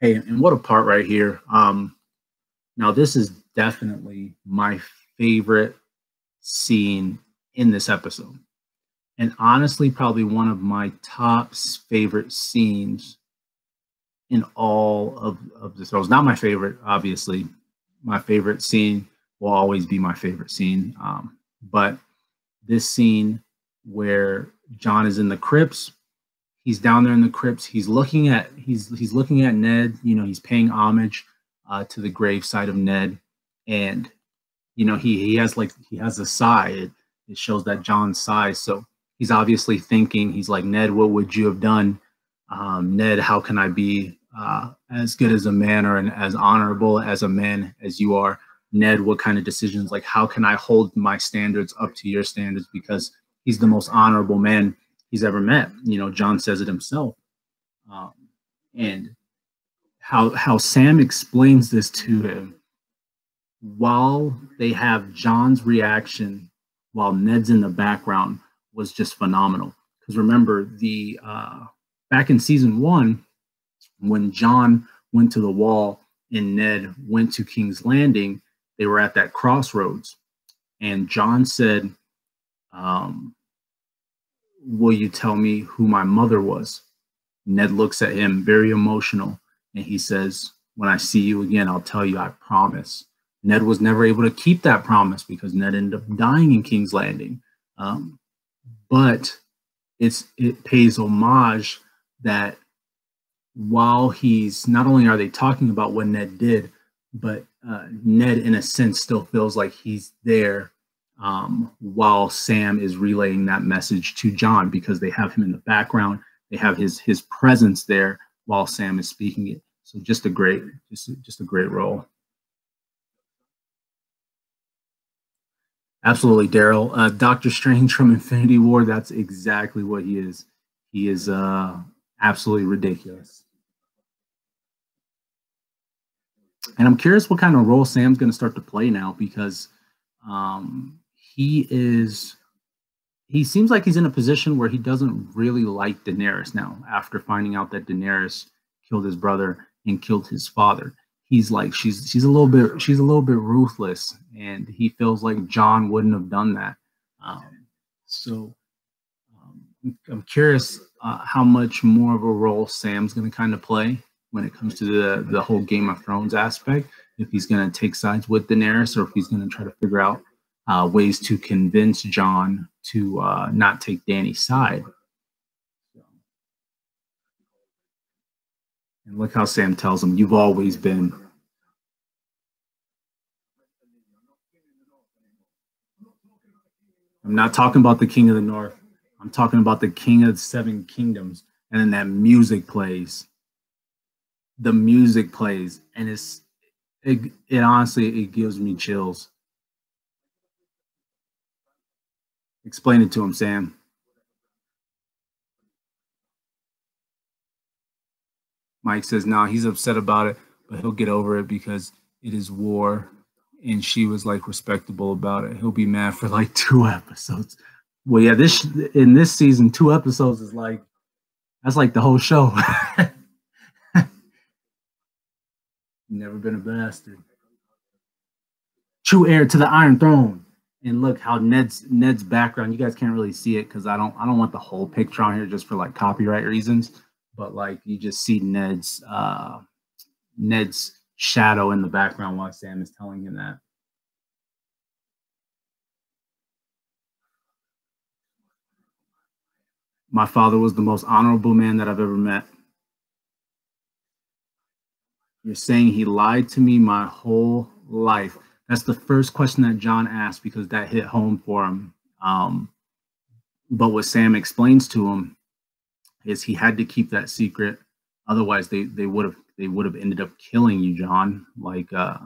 Hey, and what a part right here. Um, now this is definitely my favorite scene in this episode. And honestly, probably one of my top favorite scenes in all of, of the shows. Not my favorite, obviously. My favorite scene will always be my favorite scene. Um, but this scene where Jon is in the crypts, he's down there in the crypts. He's looking at he's he's looking at Ned. You know, he's paying homage uh, to the grave side of Ned, and you know he he has like he has a sigh. It, it shows that Jon sigh. So he's obviously thinking. He's like Ned, what would you have done? Um, Ned, how can I be uh, as good as a man or an, as honorable as a man as you are? Ned, what kind of decisions? Like, how can I hold my standards up to your standards? Because he's the most honorable man he's ever met. You know, Jon says it himself. Um, and how how Sam explains this to him while they have Jon's reaction while Ned's in the background was just phenomenal. Because remember, the uh, back in season one, when Jon went to the wall and Ned went to King's Landing, they were at that crossroads, and Jon said, um, will you tell me who my mother was? Ned looks at him very emotional and he says, When I see you again, I'll tell you, I promise. Ned was never able to keep that promise because Ned ended up dying in King's Landing. Um, but it's it pays homage that while he's not only are they talking about what Ned did, but uh, Ned, in a sense, still feels like he's there um, while Sam is relaying that message to Jon because they have him in the background. They have his his presence there while Sam is speaking it. So just a great, just just a great role. Absolutely, Daryl. Uh, Doctor Strange from Infinity War. That's exactly what he is. He is uh, absolutely ridiculous. And I'm curious what kind of role Sam's going to start to play now because um, he is he seems like he's in a position where he doesn't really like Daenerys now after finding out that Daenerys killed his brother and killed his father. He's like she's she's a little bit she's a little bit ruthless and he feels like Jon wouldn't have done that. Um, so um, I'm curious uh, how much more of a role Sam's going to kind of play when it comes to the the whole Game of Thrones aspect. If he's going to take sides with Daenerys or if he's going to try to figure out uh, ways to convince Jon to uh, not take Danny's side. And look how Sam tells him, You've always been. I'm not talking about the King of the North. I'm talking about the King of the Seven Kingdoms. And then that music plays. The music plays. And it's, it, it honestly, it gives me chills. Explain it to him, Sam. Mike says, nah, he's upset about it, but he'll get over it because it is war. And she was like respectable about it. He'll be mad for like two episodes. Well, yeah, this in this season, two episodes is like that's like the whole show. Never been a bastard. True heir to the Iron Throne and look how Ned's Ned's background. You guys can't really see it because I don't I don't want the whole picture on here just for like copyright reasons. But like you just see Ned's uh, Ned's shadow in the background while Sam is telling him that. My father was the most honorable man that I've ever met. You're saying he lied to me my whole life. That's the first question that Jon asked because that hit home for him. Um, but what Sam explains to him is he had to keep that secret. Otherwise, they they would have they would have ended up killing you, Jon. Like uh,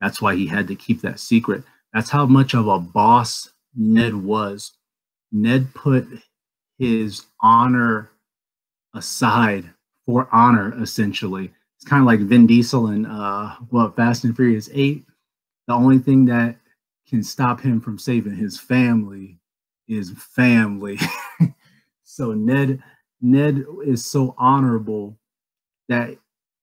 that's why he had to keep that secret. That's how much of a boss Ned was. Ned put his honor aside for honor, essentially. It's kind of like Vin Diesel in uh, what Fast and Furious Eight the only thing that can stop him from saving his family is family. so Ned Ned is so honorable that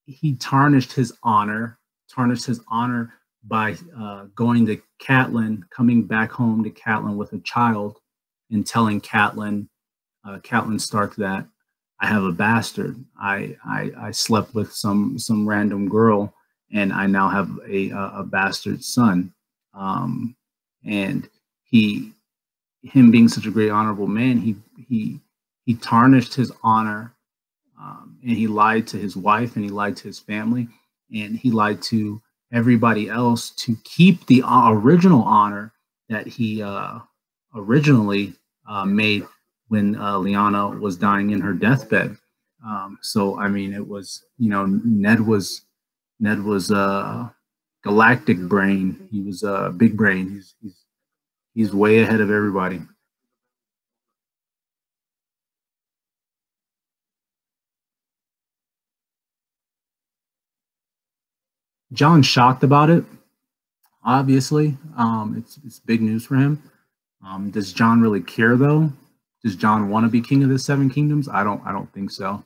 he tarnished his honor, tarnished his honor by uh, going to Catelyn, coming back home to Catelyn with a child, and telling Catelyn, uh, Stark that I have a bastard. I, I I slept with some some random girl, and I now have a a, bastard son. Um, and he, him being such a great honorable man, he he he tarnished his honor, um, and he lied to his wife, and he lied to his family, and he lied to everybody else to keep the original honor that he uh, originally uh, made when uh, Lyanna was dying in her deathbed. Um, so I mean, it was you know Ned was Ned was a uh, galactic brain. He was a uh, big brain. He's he's he's way ahead of everybody. Jon's shocked about it. Obviously, um, it's it's big news for him. Um, does Jon really care though? Does Jon want to be king of the Seven Kingdoms? I don't. I don't think so.